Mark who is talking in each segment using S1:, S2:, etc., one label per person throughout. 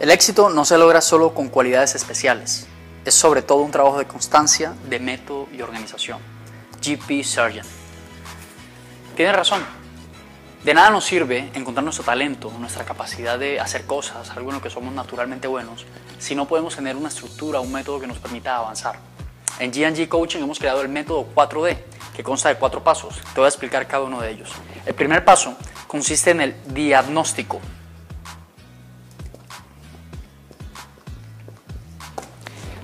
S1: El éxito no se logra solo con cualidades especiales, es sobre todo un trabajo de constancia, de método y organización. GP Sargent. Tiene razón. De nada nos sirve encontrar nuestro talento, nuestra capacidad de hacer cosas, algo en lo que somos naturalmente buenos, si no podemos tener una estructura, un método que nos permita avanzar. En G&G Coaching hemos creado el método 4D, que consta de cuatro pasos. Te voy a explicar cada uno de ellos. El primer paso consiste en el diagnóstico.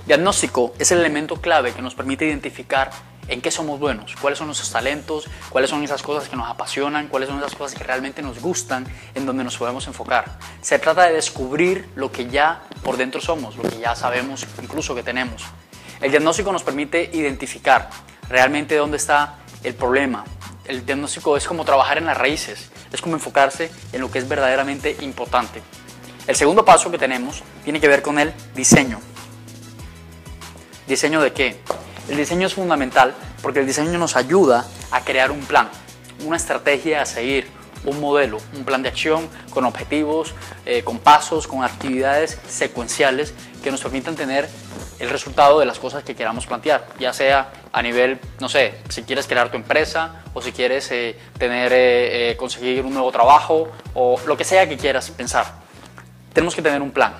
S1: Diagnóstico es el elemento clave que nos permite identificar en qué somos buenos, cuáles son nuestros talentos, cuáles son esas cosas que nos apasionan, cuáles son esas cosas que realmente nos gustan, en donde nos podemos enfocar. Se trata de descubrir lo que ya por dentro somos, lo que ya sabemos incluso que tenemos. El diagnóstico nos permite identificar realmente dónde está el problema. El diagnóstico es como trabajar en las raíces, es como enfocarse en lo que es verdaderamente importante. El segundo paso que tenemos tiene que ver con el diseño. ¿Diseño de qué? El diseño es fundamental porque el diseño nos ayuda a crear un plan, una estrategia a seguir, un modelo, un plan de acción con objetivos, eh, con pasos, con actividades secuenciales que nos permitan tener el resultado de las cosas que queramos plantear, ya sea a nivel, no sé, si quieres crear tu empresa o si quieres eh, tener, eh, conseguir un nuevo trabajo o lo que sea que quieras pensar. Tenemos que tener un plan.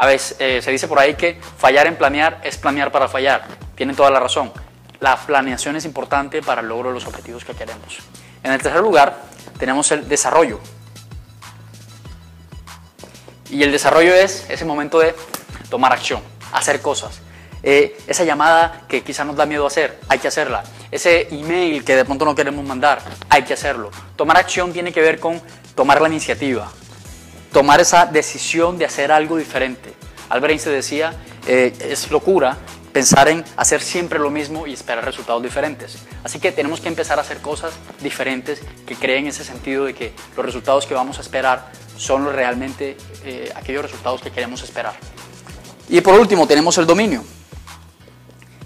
S1: A veces se dice por ahí que fallar en planear es planear para fallar tienen toda la razón. La planeación es importante para el logro de los objetivos que queremos. En el tercer lugar, tenemos el desarrollo. Y el desarrollo es ese momento de tomar acción, hacer cosas. Eh, esa llamada que quizá nos da miedo hacer, hay que hacerla. Ese email que de pronto no queremos mandar, hay que hacerlo. Tomar acción tiene que ver con tomar la iniciativa, tomar esa decisión de hacer algo diferente. Albert Einstein decía, eh, es locura pensar en hacer siempre lo mismo y esperar resultados diferentes. Así que tenemos que empezar a hacer cosas diferentes que creen ese sentido de que los resultados que vamos a esperar son realmente eh, aquellos resultados que queremos esperar. Y por último tenemos el dominio.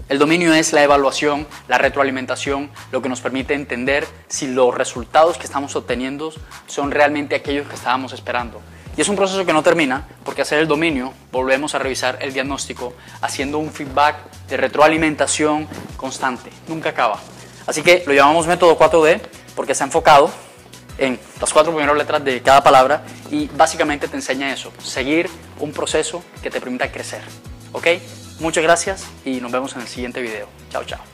S1: El dominio es la evaluación, la retroalimentación, lo que nos permite entender si los resultados que estamos obteniendo son realmente aquellos que estábamos esperando. Y es un proceso que no termina, porque hacer el dominio, volvemos a revisar el diagnóstico, haciendo un feedback de retroalimentación constante, nunca acaba. Así que lo llamamos método 4D porque está enfocado en las cuatro primeras letras de cada palabra y básicamente te enseña eso, seguir un proceso que te permita crecer. ¿Ok? Muchas gracias y nos vemos en el siguiente video. Chao, chao.